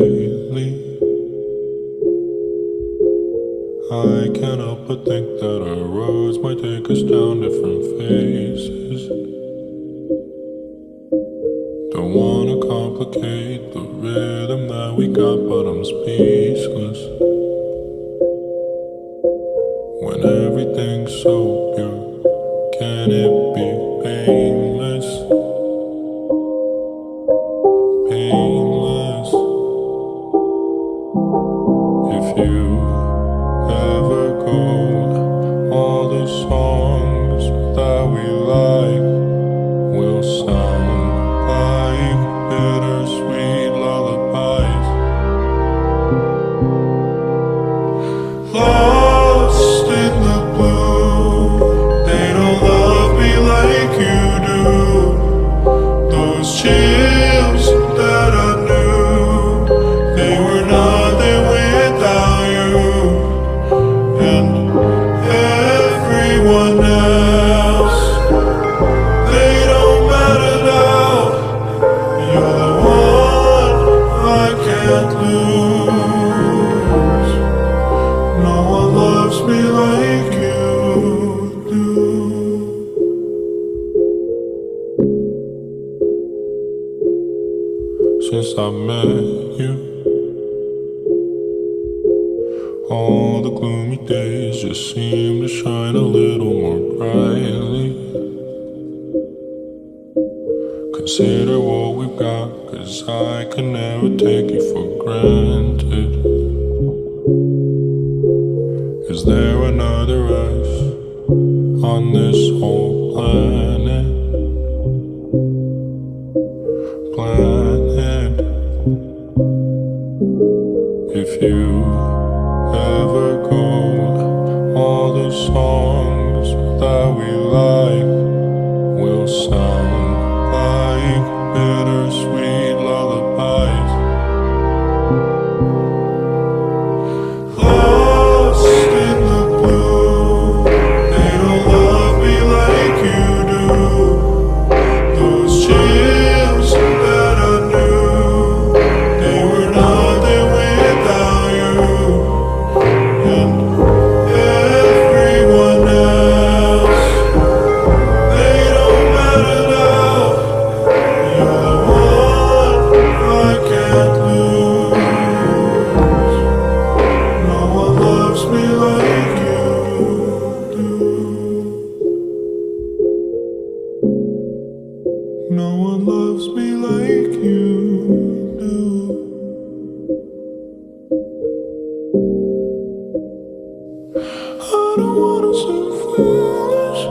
lately. I can't help but think that our roads might take us down different faces. Don't wanna complicate the rhythm that we got, but I'm speechless. When everything's so pure, can it be painless? Since I met you, all the gloomy days just seem to shine a little more brightly. Consider what we've got, cause I can never take you for granted. Is there another us on this whole planet? Planet. If you ever go, all the songs that we like will sound No one loves me like you do. I don't wanna seem foolish,